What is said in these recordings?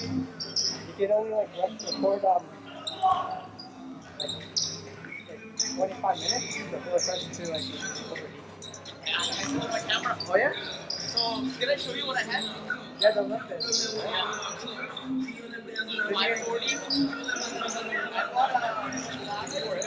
You can only like record um like, like 25 minutes before it starts to like overheat. Oh yeah? So, did I show you what I had? Yeah, the lift is. Yeah. 540. I bought a last for it.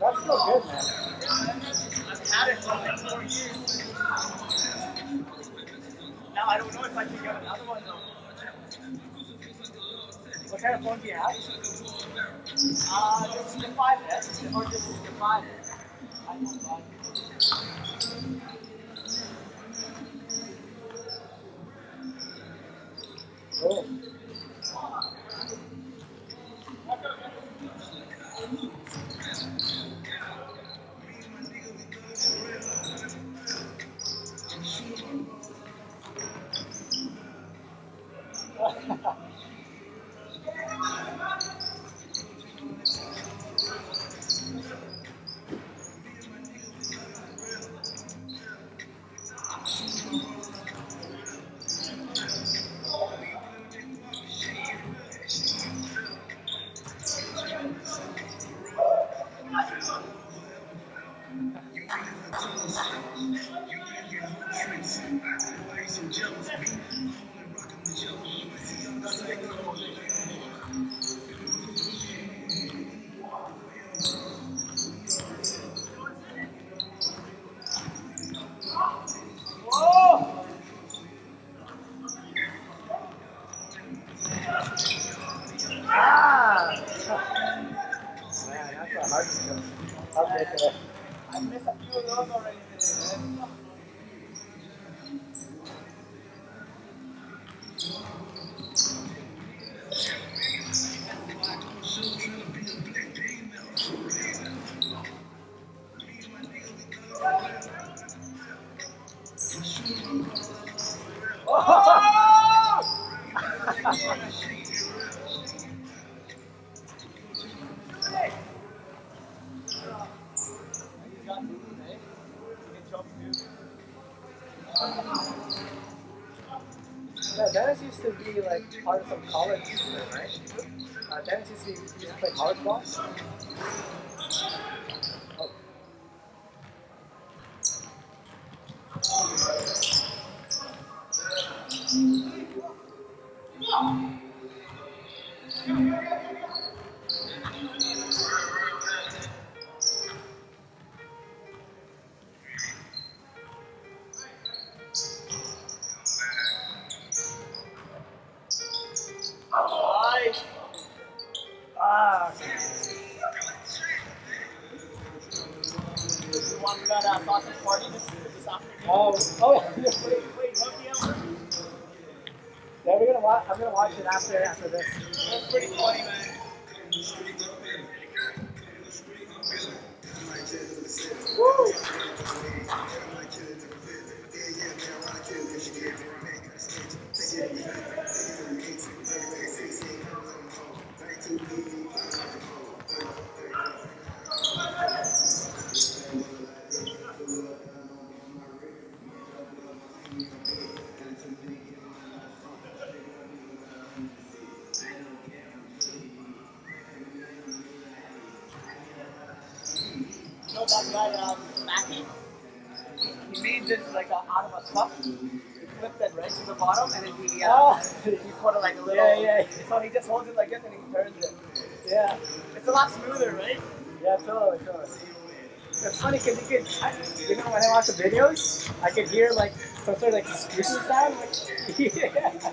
That's still good, man. Now I don't know if I can get another one though. What kind of phone do you have? Uh, this is the 5S, or this is the 5. Ah! Man, that's a hard to I'll make it. I missed a few of already man. Hey! You got moves, eh? You can jump too. Yeah, Dennis used to be like part of some college team, right? Uh, Dennis used to, be, used to play college ball. Oh. You want that uh, sausage party this, this afternoon? oh, oh, yeah. Wait, wait? Yeah, we're gonna watch. I'm gonna watch it after after this. That's pretty funny, man. Woo! That guy, um, Mackie? He made this like uh, out of a cup. He flipped it right to the bottom, and then he uh, Oh. he put it like a little. Yeah, yeah. So he just holds it like this, and he turns it. Yeah, It's a lot smoother, right? yeah, totally, totally. It's funny because you can, I, you know, when I watch the videos, I can hear like some sort of like squishing sound. Like, yeah.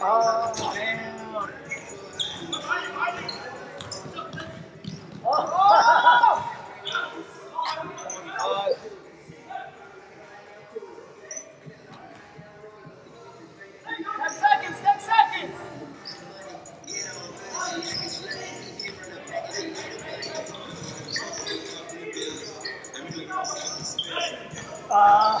Ah. Ten seconds, ten seconds. Uh,